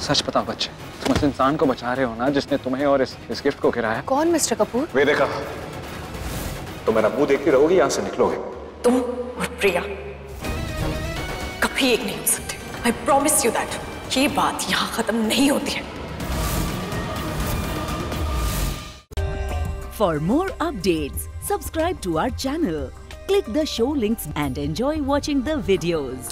सच बताओ बच्चे तुम उस इंसान को बचा रहे हो ना जिसने तुम्हें और इस, इस गिफ्ट को गिराया? कौन मिस्टर कपूर? वे देखा। तो मेरा मुँह देखती रहोगी यहाँ से निकलोगे। तुम और प्रिया कभी एक नहीं हो सकते। आई प्रॉमिस यू दैट ये बात यहाँ खत्म नहीं होती है। For more updates, subscribe to our channel, click the show links and enjoy watching the videos.